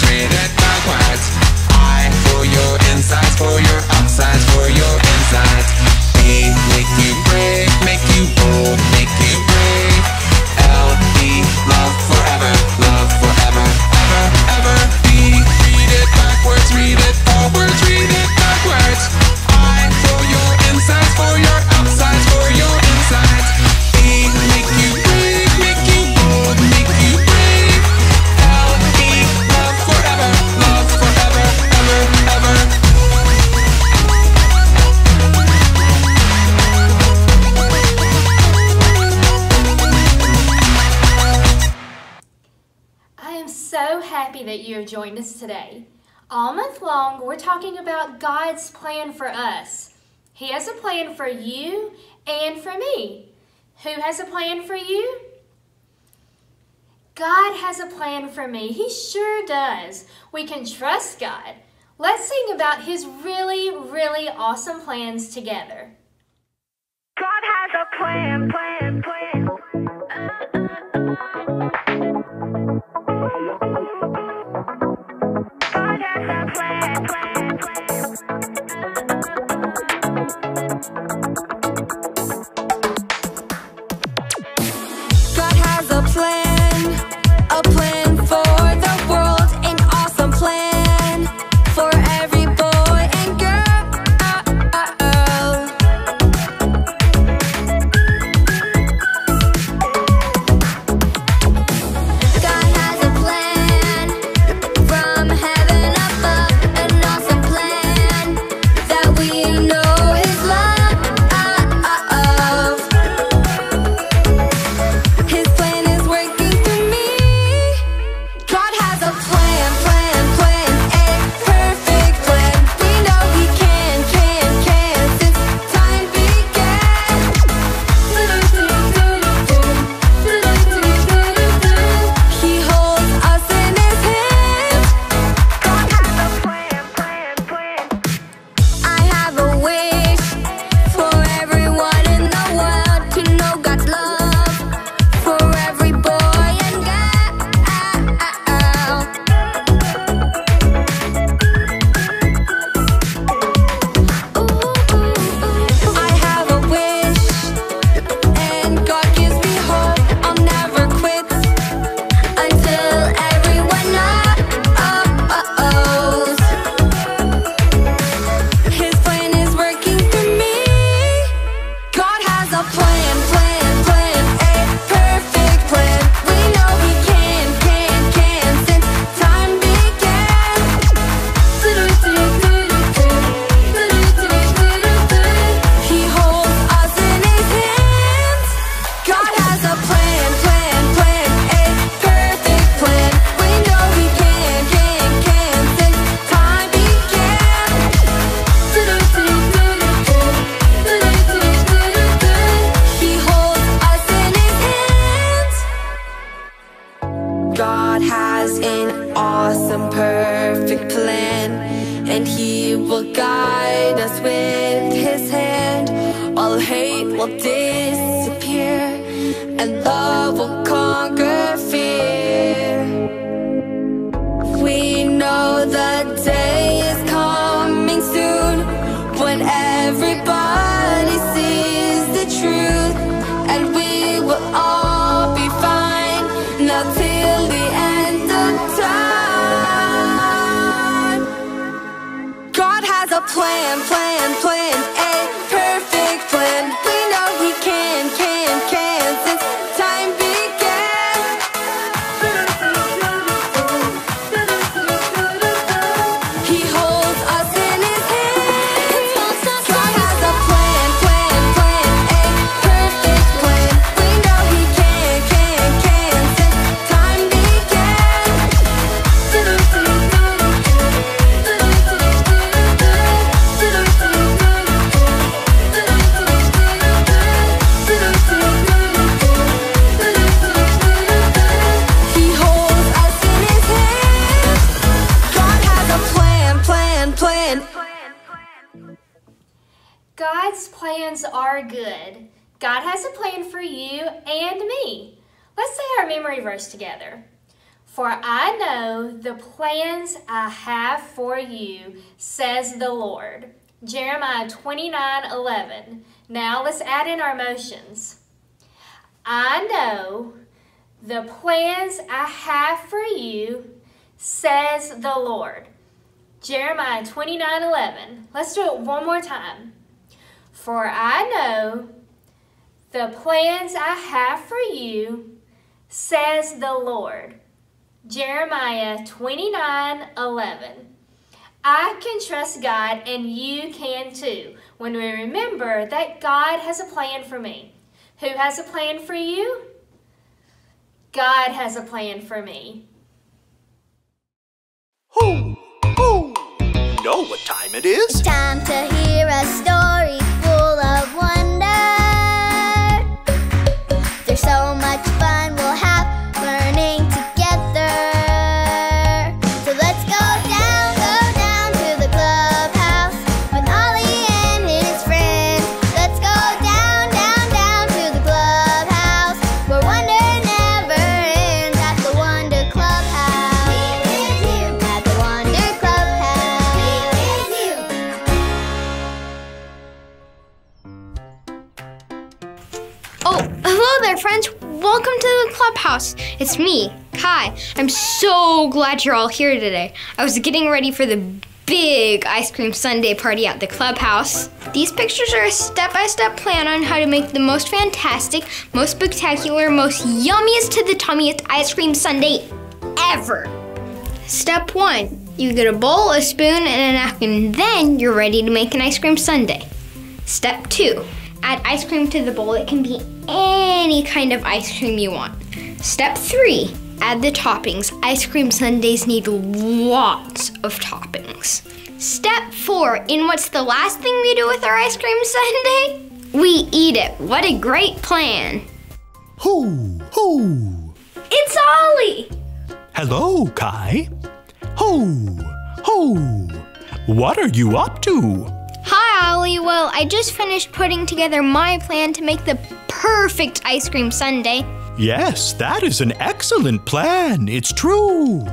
dreaded joined us today. All month long, we're talking about God's plan for us. He has a plan for you and for me. Who has a plan for you? God has a plan for me. He sure does. We can trust God. Let's sing about His really, really awesome plans together. God has a plan, plan, plan. God has a plan, a plan, has a God's plans are good. God has a plan for you and me. Let's say our memory verse together. For I know the plans I have for you, says the Lord. Jeremiah 29 11. Now let's add in our motions. I know the plans I have for you, says the Lord. Jeremiah 29 11. Let's do it one more time. For I know the plans I have for you, says the Lord. Jeremiah 29 11. I can trust God and you can too when we remember that God has a plan for me. Who has a plan for you? God has a plan for me. Who? Who? Know what time it is? Time to hear a story clubhouse. It's me, Kai. I'm so glad you're all here today. I was getting ready for the big ice cream sundae party at the clubhouse. These pictures are a step by step plan on how to make the most fantastic, most spectacular, most yummiest to the tummiest ice cream sundae ever. Step one you get a bowl, a spoon, and a napkin, then you're ready to make an ice cream sundae. Step two, add ice cream to the bowl. It can be any kind of ice cream you want. Step three, add the toppings. Ice cream sundaes need lots of toppings. Step four, in what's the last thing we do with our ice cream sundae? We eat it. What a great plan. Who? Who? It's Ollie. Hello, Kai. Who? Who? What are you up to? Hi, Ollie. Well, I just finished putting together my plan to make the perfect ice cream sundae. Yes, that is an excellent plan. It's true.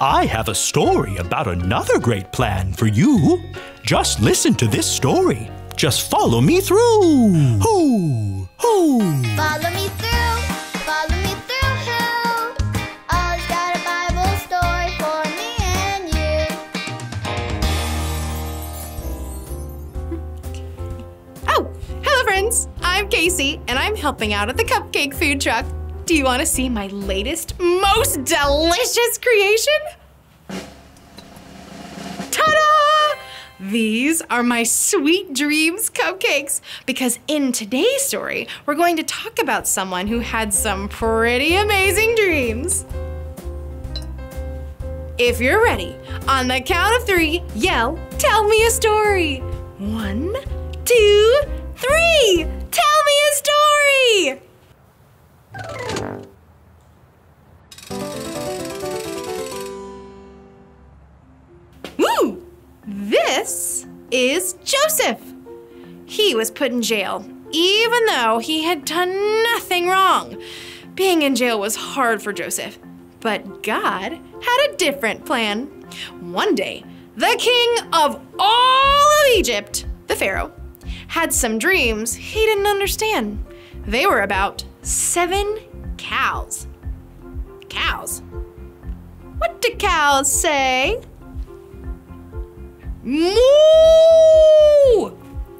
I have a story about another great plan for you. Just listen to this story. Just follow me through. Who? Who? Follow me through, follow And I'm helping out at the cupcake food truck. Do you want to see my latest, most delicious creation? Ta da! These are my Sweet Dreams cupcakes because in today's story, we're going to talk about someone who had some pretty amazing dreams. If you're ready, on the count of three, yell, Tell me a story. One, two, three! Is Joseph. He was put in jail, even though he had done nothing wrong. Being in jail was hard for Joseph, but God had a different plan. One day, the king of all of Egypt, the Pharaoh, had some dreams he didn't understand. They were about seven cows. Cows? What do cows say? Moo!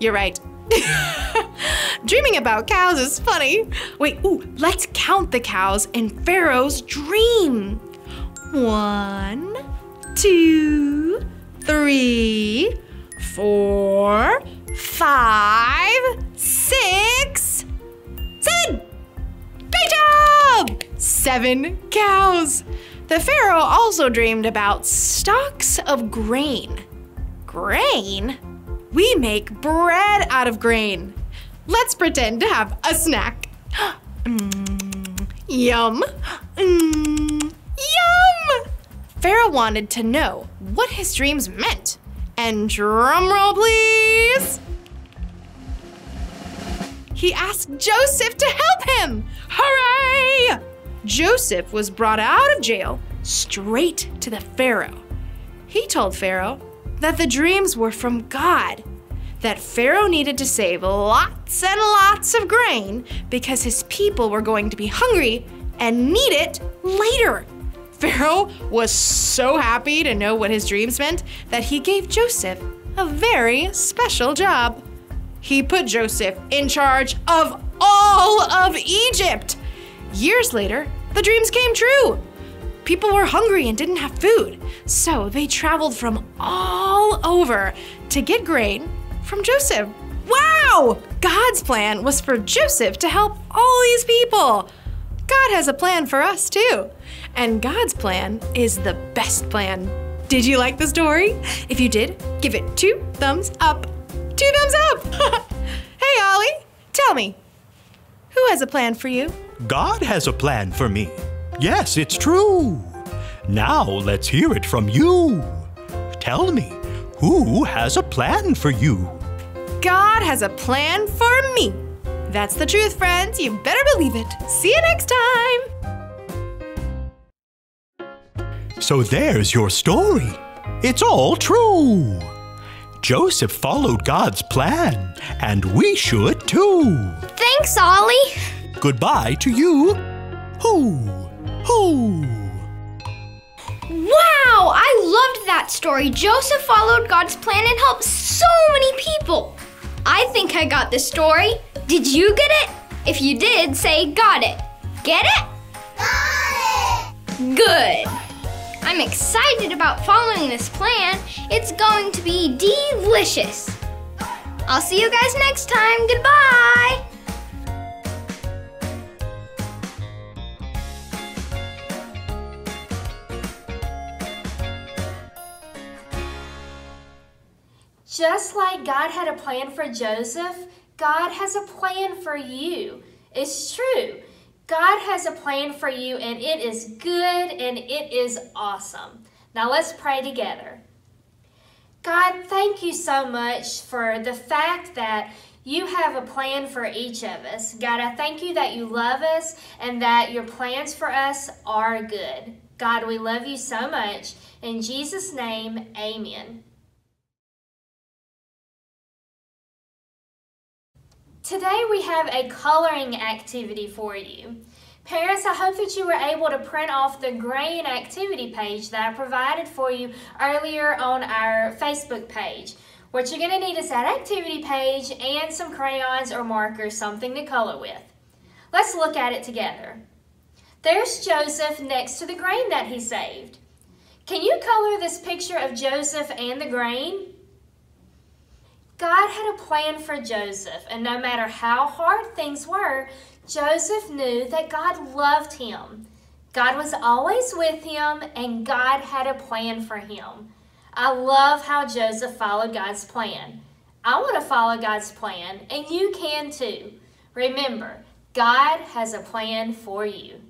You're right. Dreaming about cows is funny. Wait, ooh, let's count the cows in Pharaoh's dream. One, two, three, four, five, six, seven. Great job! Seven cows. The Pharaoh also dreamed about stalks of grain. Grain? We make bread out of grain. Let's pretend to have a snack. Mm, yum. Mm, yum! Pharaoh wanted to know what his dreams meant. And drumroll, please. He asked Joseph to help him. Hooray! Joseph was brought out of jail straight to the Pharaoh. He told Pharaoh that the dreams were from God, that Pharaoh needed to save lots and lots of grain because his people were going to be hungry and need it later. Pharaoh was so happy to know what his dreams meant that he gave Joseph a very special job. He put Joseph in charge of all of Egypt. Years later, the dreams came true. People were hungry and didn't have food, so they traveled from all over to get grain from Joseph. Wow! God's plan was for Joseph to help all these people. God has a plan for us too. And God's plan is the best plan. Did you like the story? If you did, give it two thumbs up. Two thumbs up! hey, Ollie, tell me, who has a plan for you? God has a plan for me. Yes, it's true. Now let's hear it from you. Tell me, who has a plan for you? God has a plan for me. That's the truth, friends. You better believe it. See you next time. So there's your story. It's all true. Joseph followed God's plan, and we should too. Thanks, Ollie. Goodbye to you. Hoo, Wow, I loved that story. Joseph followed God's plan and helped so many people. I think I got the story. Did you get it? If you did, say got it. Get it? Got it! Good. I'm excited about following this plan. It's going to be delicious. I'll see you guys next time. Goodbye. Just like God had a plan for Joseph, God has a plan for you. It's true. God has a plan for you, and it is good and it is awesome. Now let's pray together. God, thank you so much for the fact that you have a plan for each of us. God, I thank you that you love us and that your plans for us are good. God, we love you so much. In Jesus' name, amen. Today we have a coloring activity for you. Parents, I hope that you were able to print off the grain activity page that I provided for you earlier on our Facebook page. What you're going to need is that activity page and some crayons or markers, something to color with. Let's look at it together. There's Joseph next to the grain that he saved. Can you color this picture of Joseph and the grain? God had a plan for Joseph, and no matter how hard things were, Joseph knew that God loved him. God was always with him, and God had a plan for him. I love how Joseph followed God's plan. I want to follow God's plan, and you can too. Remember, God has a plan for you.